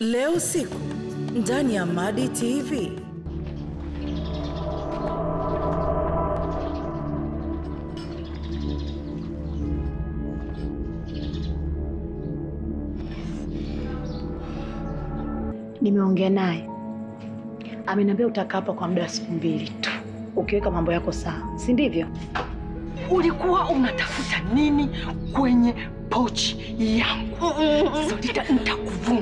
Leo usiku ndani ya Madi TV. Nimeongea naye, ameniambia utakapa hapa kwa muda wa siku mbili tu, ukiweka mambo yako sawa, si ndivyo? Ulikuwa unatafuta nini kwenye pochi yangu? Solita, nitakuvunja.